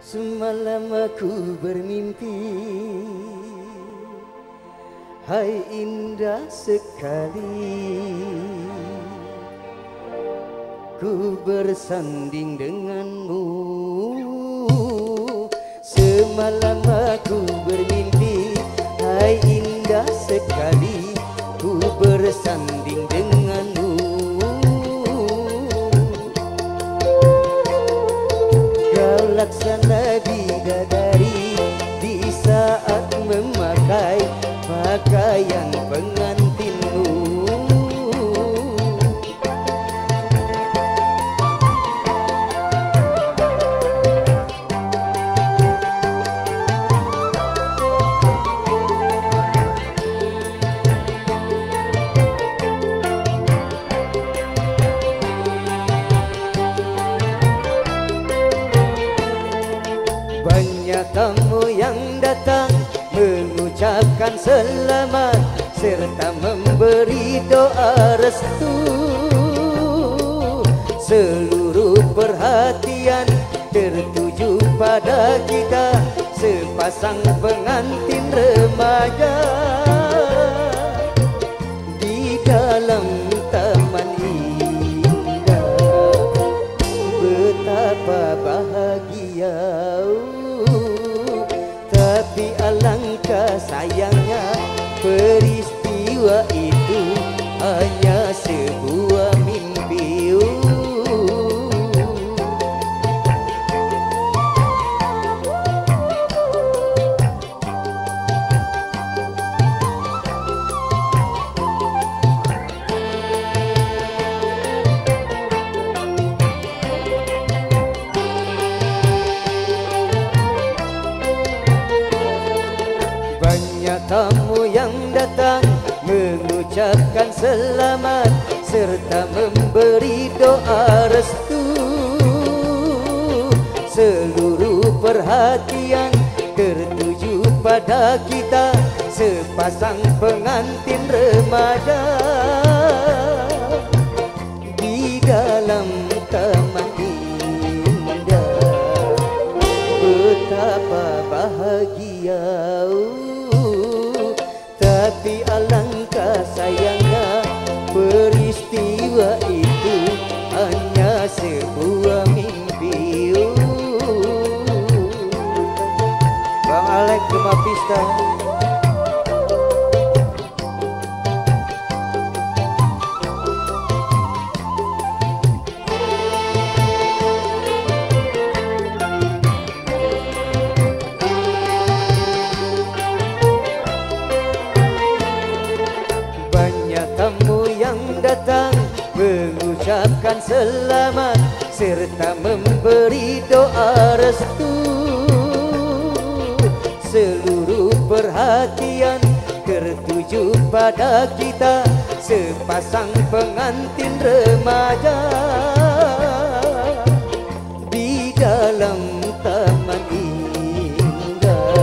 Semalam aku bermimpi Hai indah sekali. Ku bersanding denganmu. Semalam aku bermimpi Hai indah sekali. Ku bersanding denganmu ලක්ෂණ yang datang mengucapkan selamat serta memberi doa restu. Seluruh perhatian tertuju pada kita sepasang pengantin remaja di dalam taman indah betapa sayangnya peristiwa itu tamu yang datang mengucapkan selamat serta memberi doa restu. Seluruh perhatian tertuju pada kita sepasang pengantin remaja di dalam taman indah betapa bahagia tapi alangkah sayangnya peristiwa itu hanya sebuah mimpi. Bang Alek Gemah Pista Banyak mengucapkan selamat serta memberi doa restu. Seluruh perhatian tertuju pada kita sepasang pengantin remaja di dalam taman indah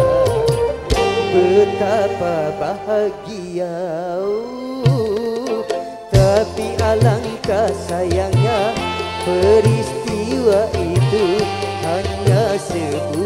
betapa bahagia tapi alangkah sayangnya peristiwa itu hanya sebuah